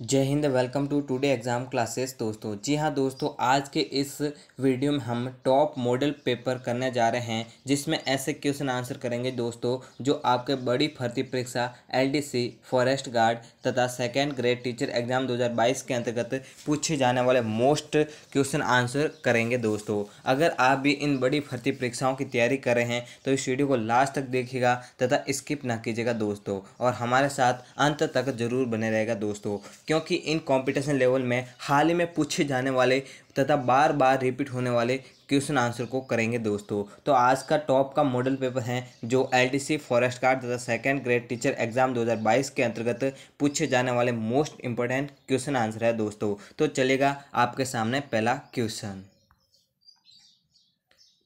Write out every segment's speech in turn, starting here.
Jai Hind welcome to today exam classes दोस्तों। जी हाँ दोस्तों, आज के इस वीडियो में हम टॉप मॉडल पेपर करने जा रहे हैं, जिसमें ऐसे क्वेश्चन आंसर करेंगे दोस्तों, जो आपके बड़ी भर्ती परीक्षा एलडीसी फॉरेस्ट गार्ड तथा सेकेंड ग्रेड टीचर एग्ज़ाम 2022 के अंतर्गत पूछे जाने वाले मोस्ट क्वेश्चन आंसर करेंगे दोस्तों। अगर आप भी इन बड़ी भर्ती परीक्षाओं की तैयारी कर रहे हैं तो इस वीडियो को लास्ट तक देखिएगा तथा स्किप ना कीजिएगा दोस्तों और हमारे साथ अंत तक ज़रूर बने रहेगा दोस्तों। क्योंकि इन कंपटीशन लेवल में हाल ही में पूछे जाने वाले तथा बार बार रिपीट होने वाले क्वेश्चन आंसर को करेंगे दोस्तों। तो आज का टॉप का मॉडल पेपर है जो एलडीसी फॉरेस्ट गार्ड तथा सेकेंड ग्रेड टीचर एग्ज़ाम 2022 के अंतर्गत पूछे जाने वाले मोस्ट इंपॉर्टेंट क्वेश्चन आंसर है दोस्तों। तो चलेगा आपके सामने पहला क्वेश्चन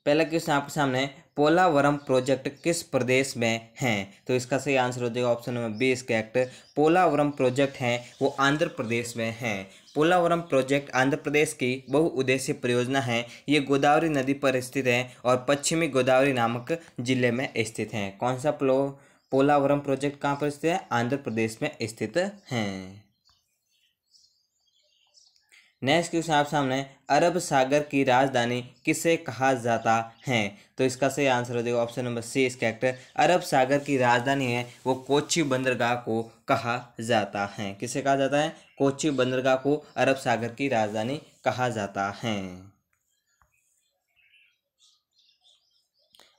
पहला क्वेश्चन आपके सामने पोलावरम प्रोजेक्ट किस प्रदेश में है? तो इसका सही आंसर हो जाएगा option number B correct Polavaram project हैं, वो आंध्र प्रदेश में हैं। पोलावरम प्रोजेक्ट आंध्र प्रदेश की बहुउद्देशीय परियोजना है। ये गोदावरी नदी पर स्थित है और पश्चिमी गोदावरी नामक ज़िले में स्थित हैं। कौन सा प्लो, पोलावरम प्रोजेक्ट कहाँ पर स्थित है? आंध्र प्रदेश में स्थित है। नेक्स्ट क्वेश्चन आप सामने अरब सागर की राजधानी किसे कहा जाता है? तो इसका सही आंसर हो जाएगा ऑप्शन नंबर सी इसका एक्टर अरब सागर की राजधानी है, वो कोची बंदरगाह को कहा जाता है। किसे कहा जाता है? कोची बंदरगाह को अरब सागर की राजधानी कहा जाता है।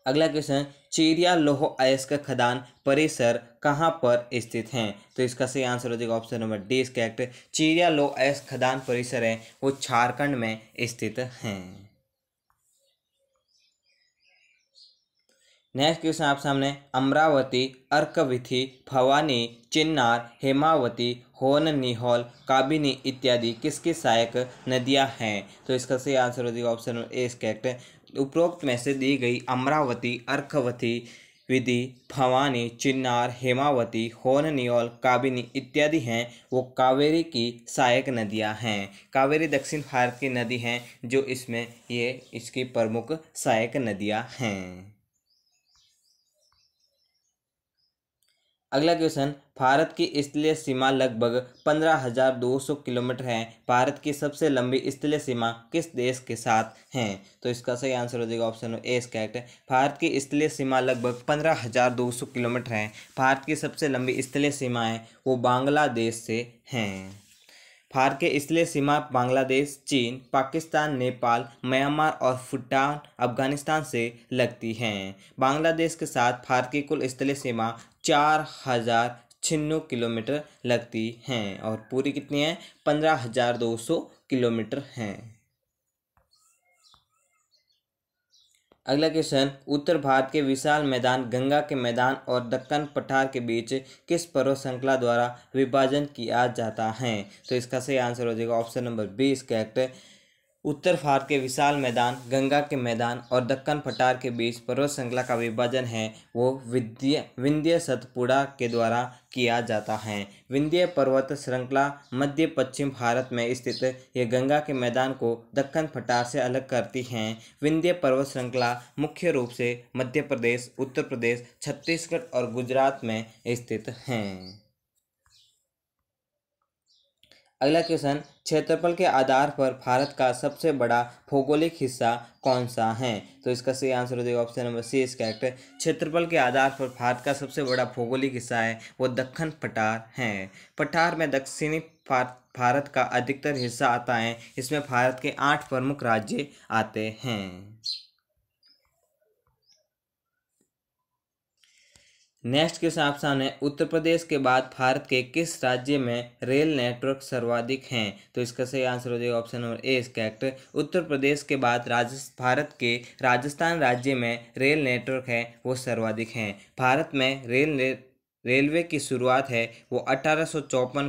अगला क्वेश्चन चीरिया लोह अयस्क खदान, परिसर कहाँ पर स्थित हैं? तो इसका सही आंसर हो जाएगा ऑप्शन नंबर डी इसका एक्ट चीरिया लोह अयस्क खदान, परिसर है, वो झारखंड में स्थित हैं। नेक्स्ट क्वेश्चन आप सामने, अमरावती अर्कविथि, भवानी, चिन्नार, हेमावती, होन, निहोल, काबिनी इत्यादि किसकी सहायक नदियाँ हैं? तो इसका सही आंसर हो जाएगा ऑप्शन नंबर ए इसका उपरोक्त में से दी गई अमरावती, अर्कवती, विधि, भवानी, चिन्नार, हेमावती, होननियोल, काबिनी इत्यादि हैं। वो कावेरी की सहायक नदियाँ हैं। कावेरी दक्षिण भारत की नदी हैं, जो इसमें ये इसकी प्रमुख सहायक नदियाँ हैं। अगला क्वेश्चन भारत की स्थलीय सीमा लगभग पंद्रह हज़ार दो सौ किलोमीटर है। भारत की सबसे लंबी स्थलीय सीमा किस देश के साथ है? तो इसका सही आंसर हो जाएगा ऑप्शन ए करेक्ट है। भारत की स्थलीय सीमा लगभग पंद्रह हज़ार दो सौ किलोमीटर है। भारत की सबसे लंबी स्थलीय सीमाएँ वो बांग्लादेश से हैं। भारत के स्थलीय सीमा बांग्लादेश, चीन, पाकिस्तान, नेपाल, म्यांमार और भूटान, अफ़गानिस्तान से लगती हैं। बांग्लादेश के साथ भारत की कुल स्थलीय सीमा चार हज़ार छिन्नू किलोमीटर लगती हैं और पूरी कितनी है? पंद्रह हज़ार दो सौ किलोमीटर हैं। अगला क्वेश्चन, उत्तर भारत के विशाल मैदान, गंगा के मैदान और दक्कन पठार के बीच किस पर्वत श्रृंखला द्वारा विभाजन किया जाता है? तो इसका सही आंसर हो जाएगा option number B is correct उत्तर भारत के विशाल मैदान, गंगा के मैदान और दक्कन पठार के बीच पर्वत श्रृंखला का विभाजन है, वो विद्य, विंध्य सतपुड़ा के द्वारा किया जाता है। विंध्य पर्वत श्रृंखला मध्य पश्चिम भारत में स्थित, ये गंगा के मैदान को दक्कन पठार से अलग करती हैं। विंध्य पर्वत श्रृंखला मुख्य रूप से मध्य प्रदेश, उत्तर प्रदेश, छत्तीसगढ़ और गुजरात में स्थित हैं। अगला क्वेश्चन क्षेत्रफल के आधार पर भारत का सबसे बड़ा भौगोलिक हिस्सा कौन सा है? तो इसका सही आंसर हो जाएगा ऑप्शन नंबर सी इस करेक्ट क्षेत्रफल के आधार पर भारत का सबसे बड़ा भौगोलिक हिस्सा है, वो दक्षिण पठार है। पठार में दक्षिणी भारत का अधिकतर हिस्सा आता है, इसमें भारत के आठ प्रमुख राज्य आते हैं। नेक्स्ट क्वेश्चन आप सामने उत्तर प्रदेश के बाद भारत के किस राज्य में रेल नेटवर्क सर्वाधिक हैं? तो इसका सही आंसर हो जाएगा option number A correct Uttar Pradesh के बाद भारत के राजस्थान राज्य में रेल नेटवर्क है, वो सर्वाधिक हैं। भारत में रेल ने, रेलवे की शुरुआत है, वो अठारह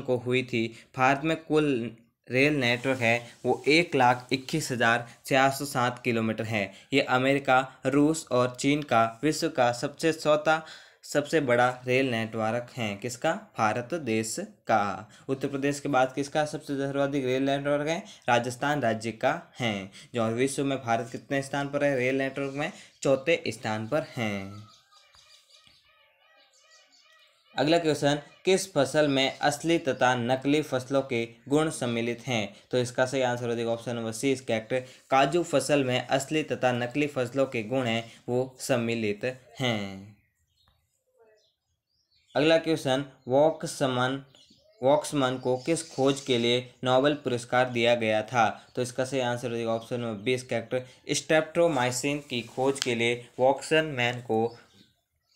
को हुई थी। भारत में कुल रेल नेटवर्क है, वो एक लाख इक्कीस हज़ार चार सौ सात किलोमीटर है। ये अमेरिका, रूस और चीन का विश्व का सबसे चौथा सबसे बड़ा रेल नेटवर्क है, किसका? भारत देश का। उत्तर प्रदेश के बाद किसका सबसे सर्वाधिक रेल नेटवर्क है? राजस्थान राज्य का है। जो विश्व में भारत कितने स्थान पर है? रेल नेटवर्क में चौथे स्थान पर हैं। अगला क्वेश्चन किस फ़सल में असली तथा नकली फ़सलों के गुण सम्मिलित हैं? तो इसका सही आंसर हो जाएगा ऑप्शन नंबर सी इसका काजू फ़सल में असली तथा नकली फ़सलों के गुण हैं, वो सम्मिलित हैं। अगला क्वेश्चन वॉक्समन वॉक्समन को किस खोज के लिए नोबेल पुरस्कार दिया गया था? तो इसका सही आंसर हो जाएगा option number B is correct streptomycin की खोज के लिए वॉक्सन मैन को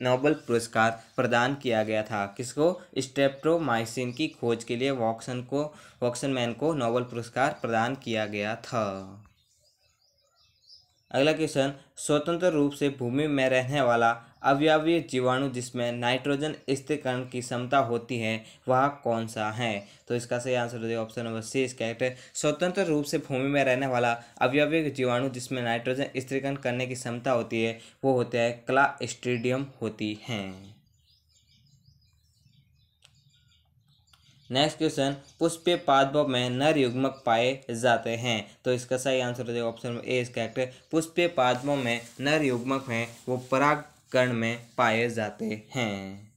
नोबेल पुरस्कार प्रदान किया गया था। किसको? स्टेप्ट्रोमाइसिन की खोज के लिए वॉक्सन को, वॉक्सन मैन को नोबेल पुरस्कार प्रदान किया गया था। अगला क्वेश्चन स्वतंत्र रूप से भूमि में रहने वाला अवयवीय जीवाणु जिसमें नाइट्रोजन स्थिरीकरण की क्षमता होती है, वह कौन सा है? तो इसका सही आंसर हो जाएगा ऑप्शन नंबर सी इसका है, स्वतंत्र रूप से भूमि में रहने वाला अवयवीय जीवाणु जिसमें नाइट्रोजन स्थिरीकरण करने की क्षमता होती है, वो होता है क्लास्ट्रीडियम होती हैं। नेक्स्ट क्वेश्चन पुष्पीय पादपों में नर युग्मक पाए जाते हैं। तो इसका सही आंसर हो जाएगा ऑप्शन ए इसका करेक्ट पुष्प पादपों में नर युग्मक हैं वो परागकण में पाए जाते हैं।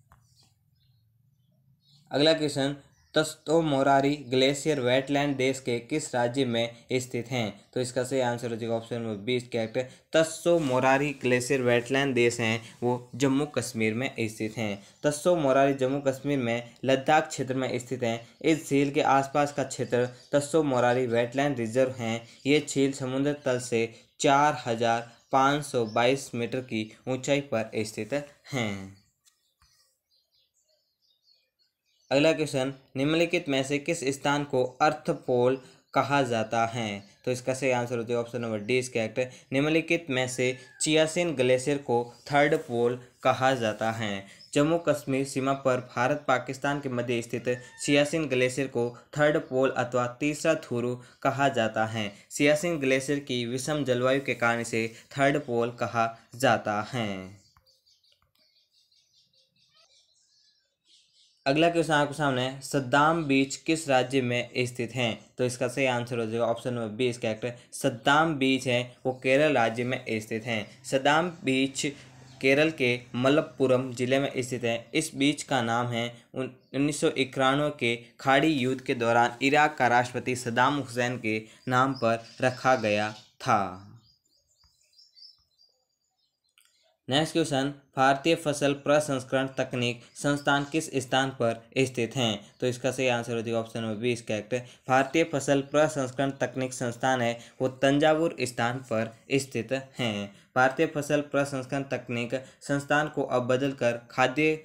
अगला question Tso Moriri glacier wetland देश के किस राज्य में स्थित हैं? तो इसका सही आंसर हो जाएगा ऑप्शन नंबर बीस character Tso Moriri glacier wetland देश हैं, वो जम्मू कश्मीर में स्थित हैं। तस्सो मोरारी जम्मू कश्मीर में लद्दाख क्षेत्र में स्थित हैं। इस झील के आसपास का क्षेत्र तस्सो मोरारी वेटलैंड रिज़र्व हैं। ये झील समुद्र तल से चार हज़ार पाँच सौ बाईस मीटर की ऊंचाई पर स्थित हैं। अगला क्वेश्चन निम्नलिखित में से किस स्थान को अर्थ पोल कहा जाता है? तो इसका सही आंसर होता है ऑप्शन नंबर डी इसका एक्ट निम्नलिखित में से चियासिन ग्लेशियर को थर्ड पोल कहा जाता है। जम्मू कश्मीर सीमा पर भारत पाकिस्तान के मध्य स्थित सियासिन ग्लेशियर को थर्ड पोल अथवा तीसरा थुरु कहा जाता है। सियासिन ग्लेशियर की विषम जलवायु के कारण इसे थर्ड पोल कहा जाता है। अगला क्वेश्चन आपके सामने सद्दाम बीच किस राज्य में स्थित हैं? तो इसका सही आंसर हो जाएगा ऑप्शन नंबर बी इसका एक्टर सद्दाम बीच है, वो केरल राज्य में स्थित हैं। सद्दाम बीच केरल के मलप्पुरम ज़िले में स्थित है। इस बीच का नाम है उन्नीस सौ इक्यानवे के खाड़ी युद्ध के दौरान इराक का राष्ट्रपति सद्दाम हुसैन के नाम पर रखा गया था। नेक्स्ट क्वेश्चन भारतीय फ़सल प्रसंस्करण तकनीक संस्थान किस स्थान पर स्थित हैं? तो इसका सही आंसर हो जाएगा ऑप्शन नंबर बी इसका एक्ट भारतीय फ़सल प्रसंस्करण तकनीक संस्थान है, वो तंजावुर स्थान पर स्थित हैं। भारतीय फ़सल प्रसंस्करण तकनीक संस्थान को अब बदलकर खाद्य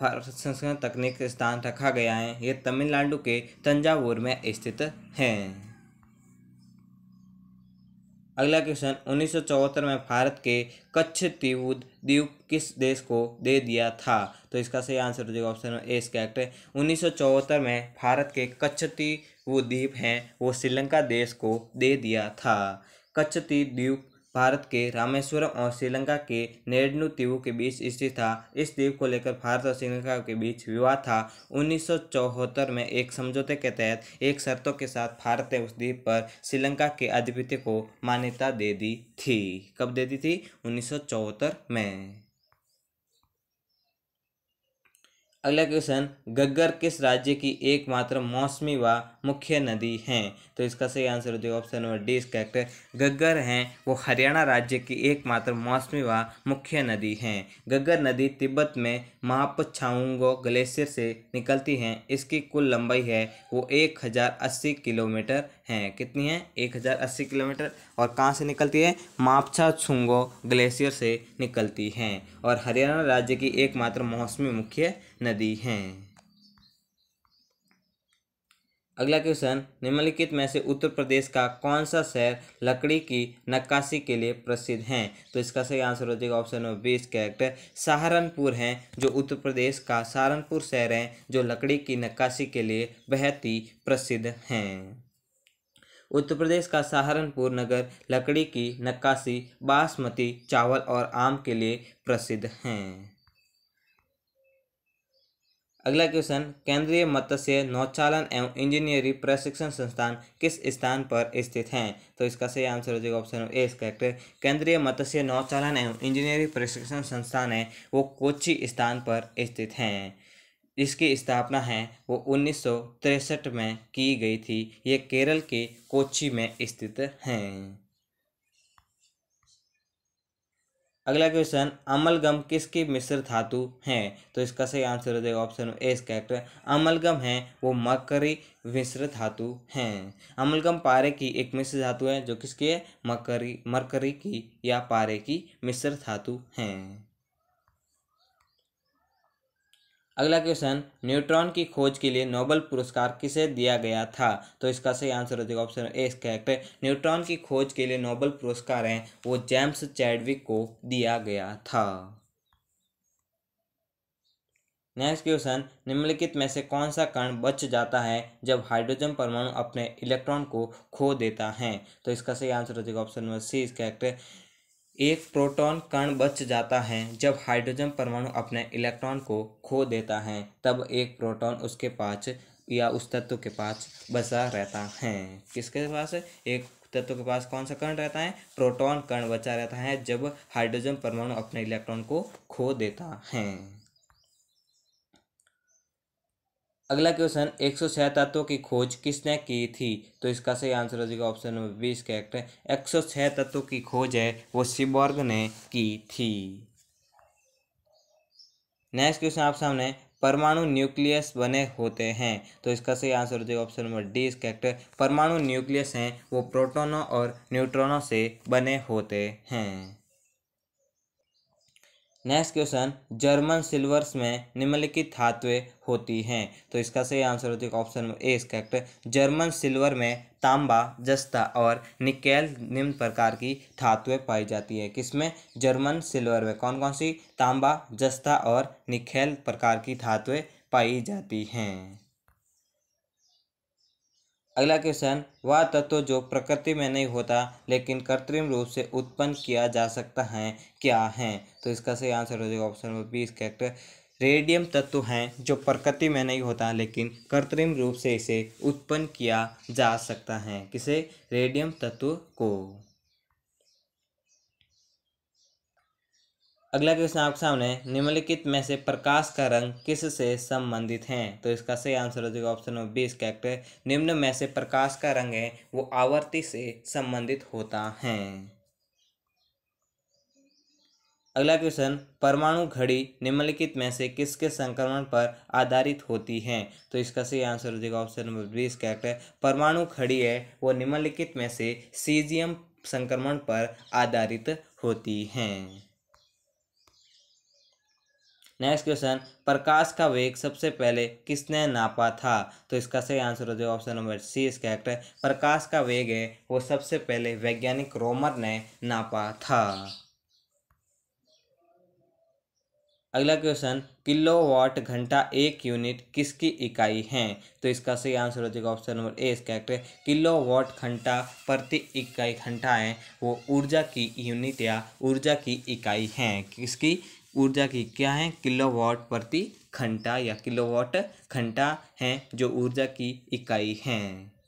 संस्करण तकनीक स्थान रखा गया है। ये तमिलनाडु के तंजावुर में स्थित हैं। अगला क्वेश्चन, उन्नीस सौ चौहत्तर में भारत के कच्छ त्रिभुज द्वीप किस देश को दे दिया था? तो इसका सही आंसर हो जाएगा ऑप्शन ए, इसका एक्ट उन्नीस में भारत के कच्छ तीव द्वीप हैं, वो श्रीलंका देश को दे दिया था। कच्छ द्वीप भारत के रामेश्वरम और श्रीलंका के नेडनु द्वीपों के बीच स्थित था। इस द्वीप को लेकर भारत और श्रीलंका के बीच विवाद था। उन्नीस सौ चौहत्तर में एक समझौते के तहत एक शर्तों के साथ भारत ने उस द्वीप पर श्रीलंका के आधिपत्य को मान्यता दे दी थी। कब दे दी थी? उन्नीस सौ चौहत्तर में। अगला क्वेश्चन, गग्गर किस राज्य की एकमात्र मौसमी व मुख्य नदी हैं। तो इसका सही आंसर हो जाएगा ऑप्शन नंबर डी इसका करेक्ट गग्गर हैं, वो हरियाणा राज्य की एकमात्र मौसमी व मुख्य नदी हैं। गग्गर नदी तिब्बत में मापछाऊंगो ग्लेशियर से निकलती हैं। इसकी कुल लंबाई है, वो एक हज़ार अस्सी किलोमीटर हैं। कितनी है? एक हज़ार अस्सी किलोमीटर। और कहाँ से निकलती है? मापछा छुंगो ग्लेशियर से निकलती हैं। और हरियाणा राज्य की एकमात्र मौसमी मुख्य नदी हैं। अगला क्वेश्चन निम्नलिखित में से उत्तर प्रदेश का कौन सा शहर लकड़ी की नक्काशी के लिए प्रसिद्ध है? तो इसका सही आंसर हो जाएगा option number B is correct Saharanpur है, जो उत्तर प्रदेश का सहारनपुर शहर है, जो लकड़ी की नक्काशी के लिए बेहद ही प्रसिद्ध हैं। उत्तर प्रदेश का सहारनपुर नगर लकड़ी की नक्काशी, बासमती चावल और आम के लिए प्रसिद्ध हैं। अगला क्वेश्चन, केंद्रीय मत्स्य नौचालन एवं इंजीनियरिंग प्रशिक्षण संस्थान किस स्थान पर स्थित हैं? तो इसका सही आंसर हो जाएगा ऑप्शन ए, इसका केंद्रीय मत्स्य नौचालन एवं इंजीनियरिंग प्रशिक्षण संस्थान है, वो कोची स्थान पर स्थित हैं। इसकी स्थापना है, वो उन्नीस में की गई थी। ये केरल के कोची में स्थित हैं। अगला क्वेश्चन अमलगम किसकी मिश्र धातु है? तो इसका सही आंसर हो जाएगा ऑप्शन ए कैरेक्टर अमलगम है, वो मकरी मिश्र धातु हैं। अमलगम पारे की एक मिश्र धातु है, जो किसकी है? मकरी, मरकरी की या पारे की मिश्र धातु हैं। अगला क्वेश्चन न्यूट्रॉन की खोज के लिए नोबल पुरस्कार किसे दिया गया था? तो इसका सही आंसर हो जाएगा ऑप्शन ए करेक्ट न्यूट्रॉन की खोज के लिए नोबल पुरस्कार है, वो जेम्स चैडविक को दिया गया था। नेक्स्ट क्वेश्चन निम्नलिखित में से कौन सा कण बच जाता है जब हाइड्रोजन परमाणु अपने इलेक्ट्रॉन को खो देता है? तो इसका सही आंसर हो जाएगा ऑप्शन नंबर सी करेक्ट एक प्रोटॉन कण बच जाता है जब हाइड्रोजन परमाणु अपने इलेक्ट्रॉन को खो देता है, तब एक प्रोटॉन उसके पास या उस तत्व के पास बचा रहता है। किसके पास? एक तत्व के पास कौन सा कण रहता है? प्रोटॉन कण बचा रहता है जब हाइड्रोजन परमाणु अपने इलेक्ट्रॉन को खो देता है। अगला क्वेश्चन एक सौ छह तत्वों की खोज किसने की थी? तो इसका सही आंसर हो जाएगा ऑप्शन नंबर बीस करेक्ट है। एक सौ छह तत्वों की खोज है, वो सिबॉर्ग ने की थी। नेक्स्ट क्वेश्चन आप सामने, परमाणु न्यूक्लियस बने होते हैं। तो इसका सही आंसर हो जाएगा ऑप्शन नंबर डी करेक्ट परमाणु न्यूक्लियस हैं, वो प्रोटोनों और न्यूट्रॉनों से बने होते हैं। नेक्स्ट क्वेश्चन जर्मन सिल्वर्स में निम्नलिखित धातुएँ होती हैं। तो इसका सही आंसर होती है ऑप्शन ए इसका करेक्ट जर्मन सिल्वर में तांबा, जस्ता और निकेल निम्न प्रकार की धातुएँ पाई जाती है। किसमें? जर्मन सिल्वर में। कौन कौन सी? तांबा, जस्ता और निकेल प्रकार की धातुएँ पाई जाती हैं। अगला क्वेश्चन वह तत्व जो प्रकृति में नहीं होता, लेकिन कृत्रिम रूप से उत्पन्न किया जा सकता है, क्या है? तो इसका सही आंसर हो जाएगा option number B is correct radium तत्व हैं जो प्रकृति में नहीं होता, लेकिन कृत्रिम रूप से इसे उत्पन्न किया जा सकता है। किसे? रेडियम तत्व को। अगला क्वेश्चन आपके सामने, निम्नलिखित में से प्रकाश का रंग किस से संबंधित है? तो इसका सही आंसर हो जाएगा ऑप्शन नंबर बीस कैरेक्टर निम्न में से प्रकाश का रंग है, वो आवर्ती से संबंधित होता है। अगला क्वेश्चन, परमाणु घड़ी निम्नलिखित में से किसके संक्रमण पर आधारित होती है? तो इसका सही आंसर हो जाएगा ऑप्शन नंबर बीस कैरेक्टर परमाणु घड़ी है, वो निम्नलिखित में से सीजियम संक्रमण पर आधारित होती हैं। नेक्स्ट क्वेश्चन प्रकाश का वेग सबसे पहले किसने नापा था? तो इसका सही आंसर हो जाएगा ऑप्शन नंबर सी इस कैरेक्टर प्रकाश का वेग है, वो सबसे पहले वैज्ञानिक रोमर ने नापा था। अगला क्वेश्चन किलो वाट घंटा एक यूनिट किसकी इकाई है? तो इसका सही आंसर हो जाएगा ऑप्शन नंबर ए इस कैरेक्टर किलो वाट घंटा प्रति इकाई घंटा है, वो ऊर्जा की यूनिट या ऊर्जा की इकाई है, किसकी? ऊर्जा की क्या है? किलोवाट प्रति घंटा या किलोवाट घंटा है जो ऊर्जा की इकाई हैं।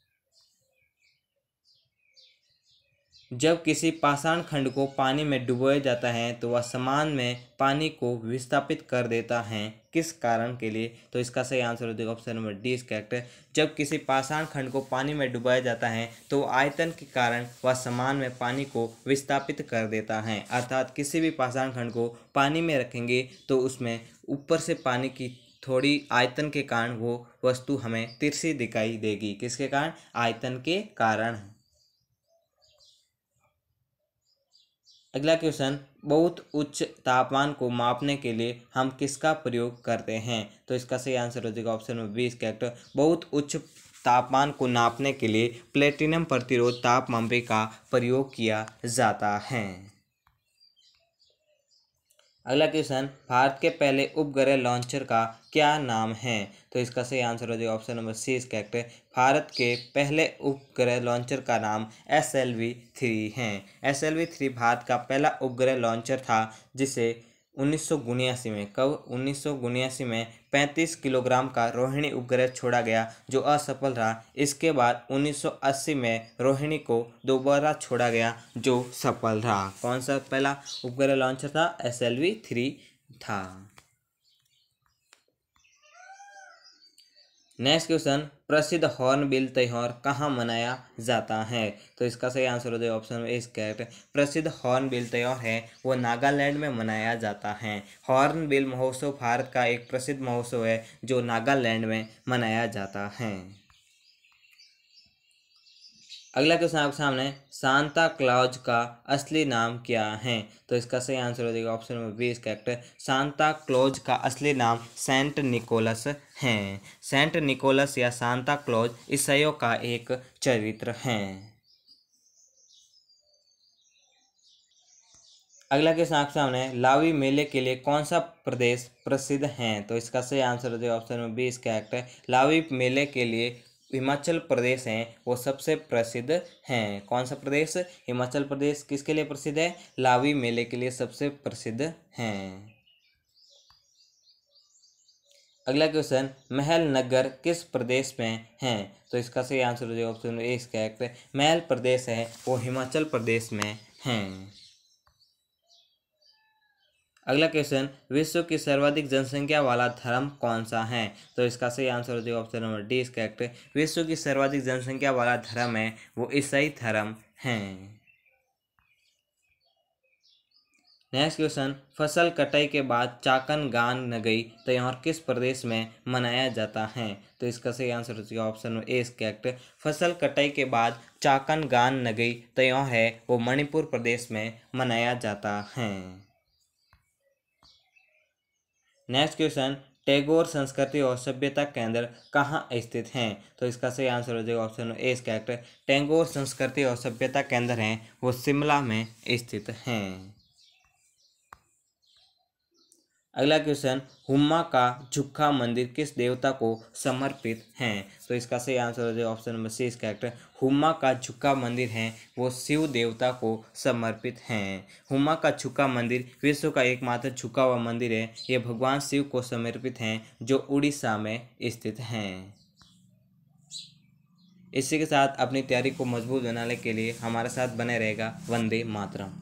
जब किसी पाषाण खंड को पानी में डुबोया जाता है तो वह समान में पानी को विस्थापित कर देता है। किस कारण के लिए? तो इसका सही आंसर हो जाएगा ऑप्शन नंबर डी इस कैरेक्टर जब किसी पाषाण खंड को पानी में डुबाया जाता है तो आयतन के कारण वह समान में पानी को विस्थापित कर देता है। अर्थात किसी भी पाषाण खंड को पानी में रखेंगे तो उसमें ऊपर से पानी की थोड़ी आयतन के कारण वो वस्तु हमें तिरछी दिखाई देगी। किसके कारण? आयतन के कारण। अगला क्वेश्चन बहुत उच्च तापमान को मापने के लिए हम किसका प्रयोग करते हैं? तो इसका सही आंसर हो जाएगा ऑप्शन नंबर बीस कैक्ट बहुत उच्च तापमान को नापने के लिए प्लेटिनम प्रतिरोध तापमापी का प्रयोग किया जाता है। अगला क्वेश्चन भारत के पहले उपग्रह लॉन्चर का क्या नाम है? तो इसका सही आंसर हो जाएगा ऑप्शन नंबर सी इस कैरेक्टर भारत के पहले उपग्रह लॉन्चर का नाम एस एल वी थ्री है। S L V three Bharat का पहला उपग्रह लॉन्चर था, जिसे उन्नीस में, कब? उन्नीस में 35 किलोग्राम का रोहिणी उपग्रह छोड़ा गया, जो असफल रहा। इसके बाद 1980 में रोहिणी को दोबारा छोड़ा गया, जो सफल रहा। कौन सा पहला उपग्रह लॉन्चर था? एस एल वी थ्री था। नेक्स्ट क्वेश्चन प्रसिद्ध हॉर्नबिल त्यौहार कहाँ मनाया जाता है? तो इसका सही आंसर हो जाए ऑप्शन इस करेक्ट प्रसिद्ध हॉर्नबिल त्यौहार है, वो नागालैंड में मनाया जाता है। हॉर्नबिल महोत्सव भारत का एक प्रसिद्ध महोत्सव है, जो नागालैंड में मनाया जाता है। अगला क्वेश्चन आपके सामने सांता क्लॉज का असली नाम क्या है? तो इसका सही आंसर हो जाएगा ऑप्शन नंबर बी इसका करेक्ट सांता क्लॉज का असली नाम सेंट निकोलस है। सेंट निकोलस या सांता क्लॉज ईसाइयों का एक चरित्र है। अगला क्वेश्चन आपके सामने, लावी मेले के लिए कौन सा प्रदेश प्रसिद्ध है? तो इसका सही आंसर हो जाएगा ऑप्शन नंबर बी इसका करेक्ट लावी मेले के लिए हिमाचल प्रदेश हैं, वो सबसे प्रसिद्ध हैं। कौन सा प्रदेश? हिमाचल प्रदेश किसके लिए प्रसिद्ध है? लावी मेले के लिए सबसे प्रसिद्ध हैं। अगला क्वेश्चन महल नगर किस प्रदेश में है? तो इसका सही आंसर हो जाएगा ऑप्शन ए इसका एक्ट महल प्रदेश है, वो हिमाचल प्रदेश में हैं। अगला क्वेश्चन विश्व की सर्वाधिक जनसंख्या वाला धर्म कौन सा है? तो इसका सही आंसर हो जाएगा ऑप्शन नंबर डी इसका करेक्ट विश्व की सर्वाधिक जनसंख्या वाला धर्म है, वो ईसाई धर्म है। नेक्स्ट क्वेश्चन फ़सल कटाई के बाद चाकन गान नगई त्योहार किस प्रदेश में मनाया जाता है? तो इसका सही आंसर हो जाएगा ऑप्शन नंबर ए इसका करेक्ट फ़सल कटाई के बाद चाकन गान नगई त्योहार है, वो मणिपुर प्रदेश में मनाया जाता है। नेक्स्ट क्वेश्चन टैगोर संस्कृति और सभ्यता केंद्र कहाँ स्थित हैं? तो इसका सही आंसर हो जाएगा ऑप्शन ए इसका कैरेक्टर टैगोर संस्कृति और सभ्यता केंद्र हैं, वो शिमला में स्थित हैं। अगला क्वेश्चन हुम्मा का झुक्खा मंदिर किस देवता को समर्पित है? तो इसका सही आंसर हो जाए ऑप्शन नंबर सी इसका कैरेक्टर हुम्मा का झुक्का मंदिर है, वो शिव देवता को समर्पित हैं। हुम्मा का झुक्का मंदिर विश्व का एकमात्र झुका हुआ मंदिर है, ये भगवान शिव को समर्पित हैं, जो उड़ीसा में स्थित हैं। इसी के साथ अपनी तैयारी को मज़बूत बनाने के लिए हमारे साथ बने रहेगा वंदे मातरम।